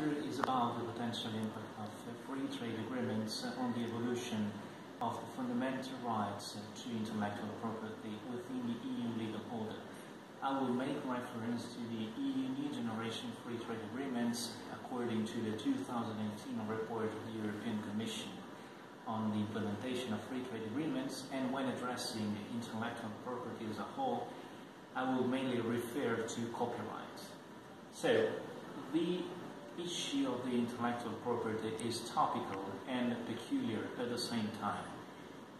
lecture is about the potential impact of free trade agreements on the evolution of the fundamental rights to intellectual property within the EU legal order. I will make reference to the EU New Generation Free Trade Agreements according to the 2018 report of the European Commission on the implementation of free trade agreements and when addressing intellectual property as a whole, I will mainly refer to copyright. So, the issue of the intellectual property is topical and peculiar at the same time.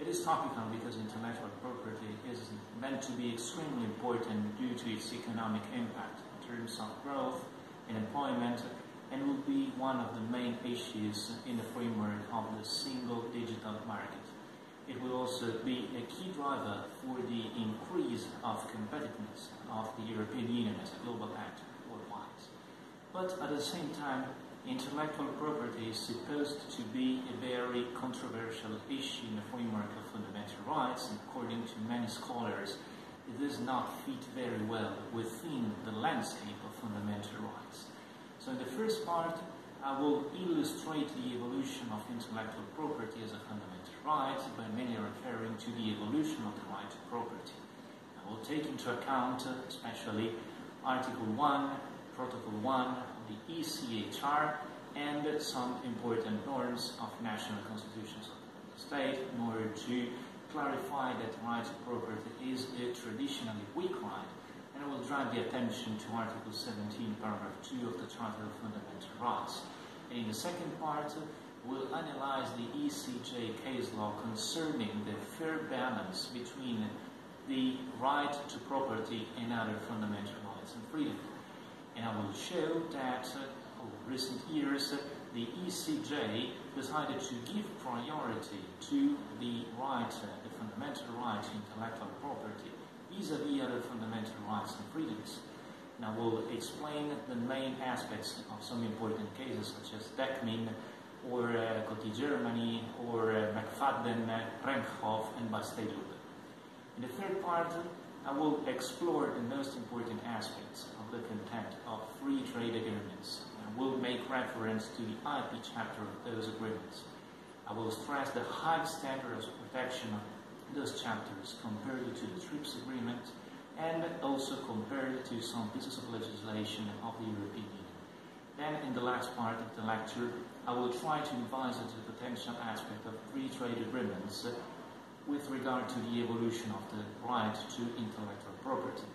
It is topical because intellectual property is meant to be extremely important due to its economic impact in terms of growth and employment and will be one of the main issues in the framework of the single digital market. It will also be a key driver for the increase of competitiveness of the European Union as a global actor. But at the same time, intellectual property is supposed to be a very controversial issue in the framework of fundamental rights, and according to many scholars, it does not fit very well within the landscape of fundamental rights. So in the first part, I will illustrate the evolution of intellectual property as a fundamental right by mainly referring to the evolution of the right to property. I will take into account, uh, especially Article 1, Protocol 1 the ECHR, and some important norms of national constitutions of the state in order to clarify that right to property is a traditionally weak right and I will draw the attention to Article 17, paragraph 2 of the Charter of Fundamental Rights. And in the second part, we'll analyze the ECJ case law concerning the fair balance between the right to property and other fundamental rights and freedoms. And I will show that uh, over recent years, the ECJ decided to give priority to the right, uh, the fundamental right to intellectual property vis-à-vis other fundamental rights and freedoms. Now we'll explain the main aspects of some important cases such as Deckmyn or uh, Coty Germany or uh, McFadden, uh, Renckhoff and Bastei-Lübbe. In the third part, I will explore the most important aspects of the content of free trade agreements. I will make reference to the IP chapter of those agreements. I will stress the high standards of protection of those chapters compared to the TRIPS agreement and also compared to some pieces of legislation of the European Union. Then in the last part of the lecture, I will try to advise the potential aspect of free trade agreements with regard to the evolution of the right to intellectual property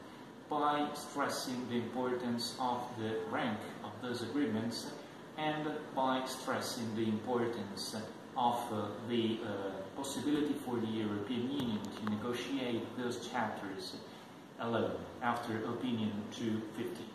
by stressing the importance of the rank of those agreements and by stressing the importance of uh, the uh, possibility for the European Union to negotiate those chapters alone after opinion 250.